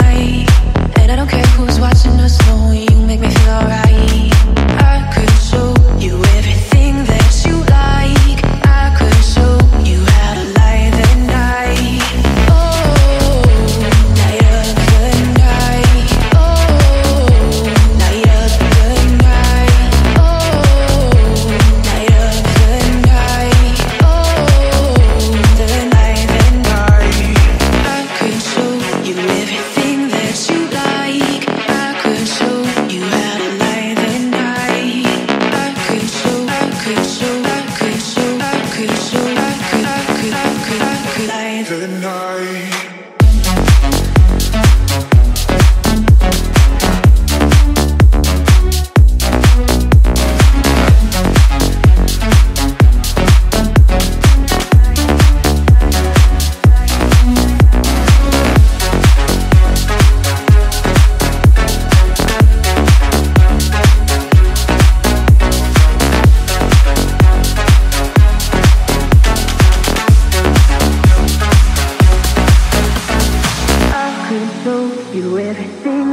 night. And I don't care who's watching us, no, you make me feel alright. night.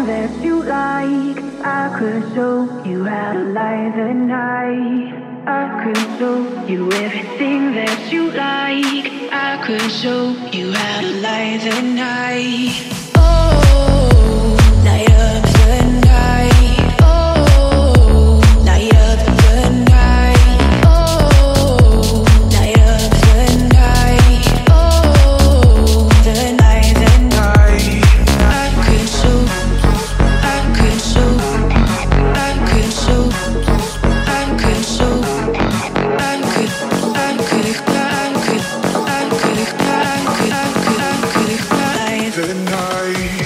that you like. I could show you how to light the night. I could show you everything that you like. I could show you how to light the night. away.